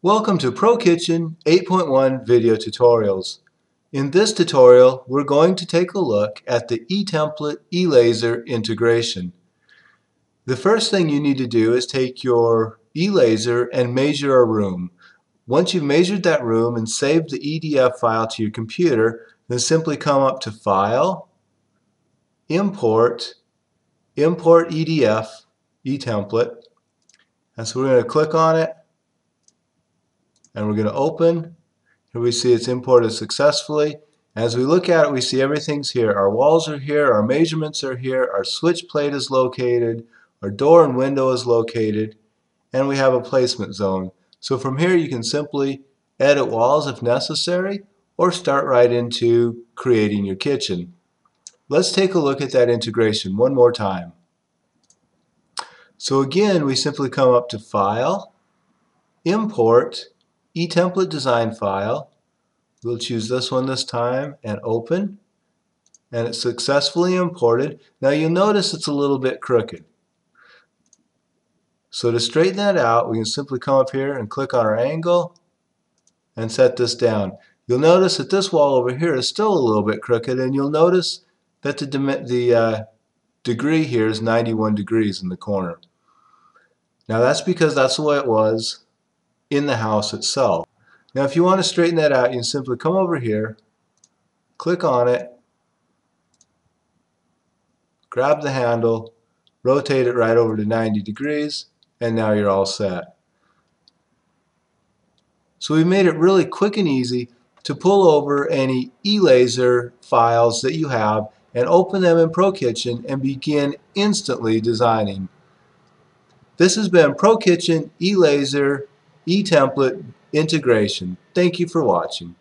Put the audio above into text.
Welcome to ProKitchen 8.1 video tutorials. In this tutorial, we're going to take a look at the eTemplate eLaser integration. The first thing you need to do is take your eLaser and measure a room. Once you've measured that room and saved the EDF file to your computer, then simply come up to File, Import, Import EDF, eTemplate. And so we're going to click on it and we're going to open. Here we see it's imported successfully. As we look at it, we see everything's here. Our walls are here, our measurements are here, our switch plate is located, our door and window is located, and we have a placement zone. So from here you can simply edit walls if necessary, or start right into creating your kitchen. Let's take a look at that integration one more time. So again, we simply come up to File, Import, eTemplate design file. We'll choose this one this time and open. And it's successfully imported. Now you'll notice it's a little bit crooked. So to straighten that out, we can simply come up here and click on our angle and set this down. You'll notice that this wall over here is still a little bit crooked and you'll notice that the, the uh, degree here is 91 degrees in the corner. Now that's because that's the way it was in the house itself. Now if you want to straighten that out, you can simply come over here, click on it, grab the handle, rotate it right over to 90 degrees, and now you're all set. So we made it really quick and easy to pull over any eLaser files that you have and open them in ProKitchen and begin instantly designing. This has been ProKitchen eLaser eTemplate integration. Thank you for watching.